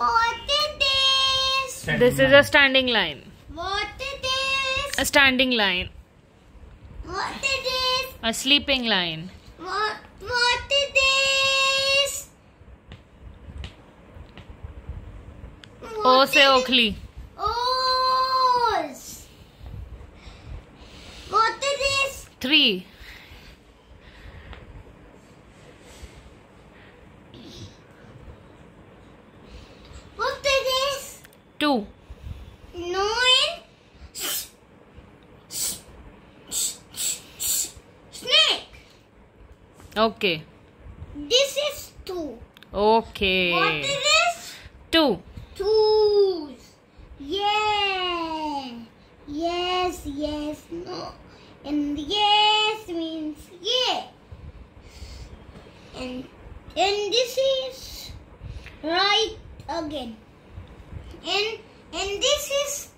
What it is? Standing This is line. a standing line. What it is? A standing line. What it is? A sleeping line. What what it is? O say? Oakley. O's. What it is? Three. What it is? Two. No in. Snake. Okay. This is two. Okay. What is? Two. Twos. Yeah. Yes, yes, no. And yes means yeah. And and this is right again and and this is